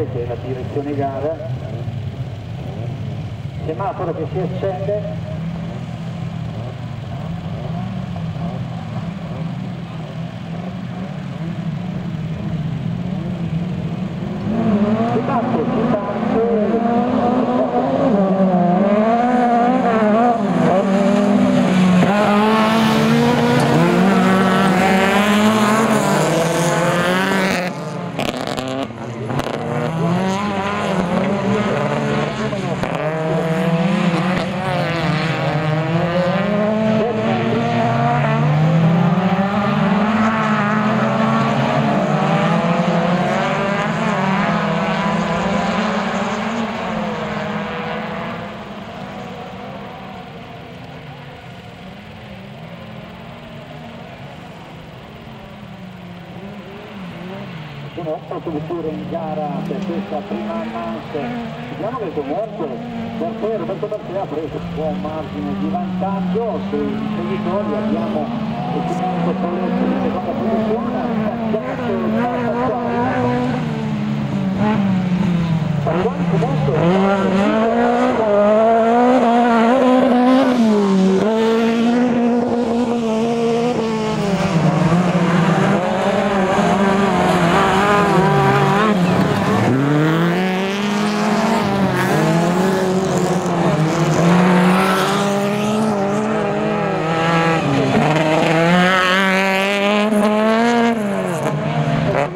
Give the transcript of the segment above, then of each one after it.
verde che è la direzione gara, semaforo che si accende, si parte, si sono otto vetture in gara per questa prima manche vediamo che comunque Bertè, Roberto Bertè ha preso un buon margine di vantaggio sui seguitori abbiamo il Domenico Poletti in seconda posizione. Pasquale comunque Roberto Bertoldi l'ha venuto con un ampio margine di vantaggio tanto fanno il numero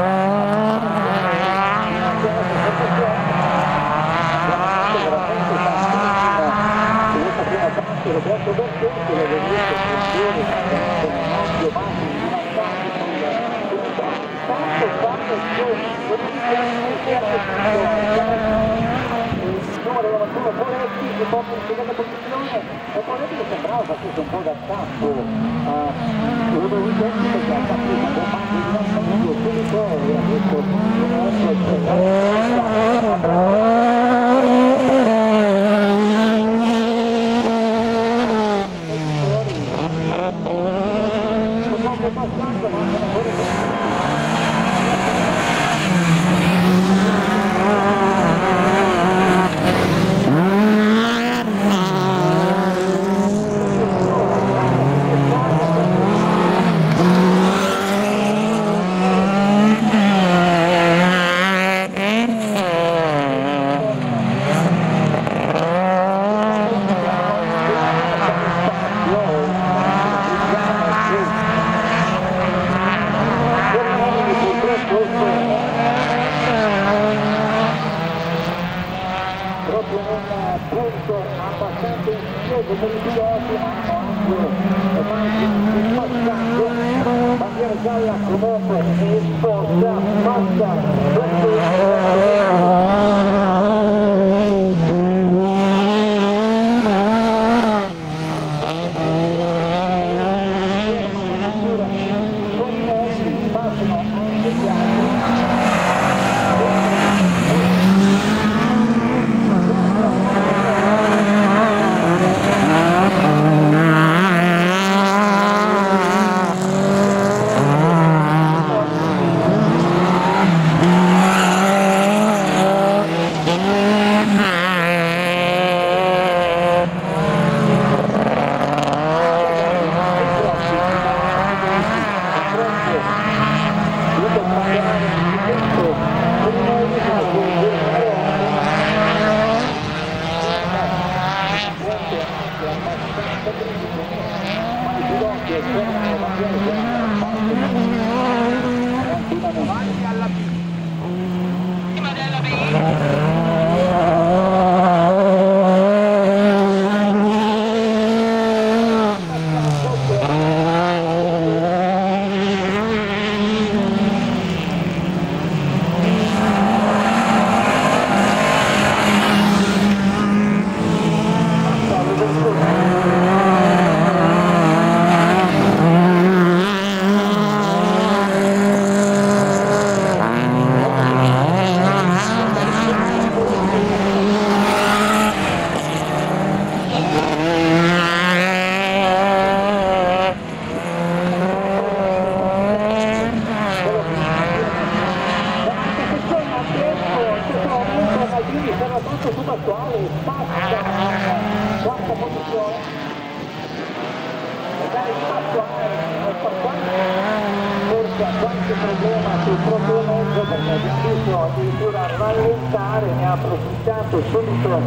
91 Poletti che porta in seconda posizione e Poletti che sembrava facesse un po' da tappo a uno weekend perché ha fatto un buon margine di vantaggio subito e ha detto proprio Jack Morford, he is for Jack Mustang, Pasquale passa in quarta posizione e dai Pasquale Pasquale forse ha qualche problema sul proprio mezzo perché abbiamo visto addirittura rallentare ne ha approfittato subito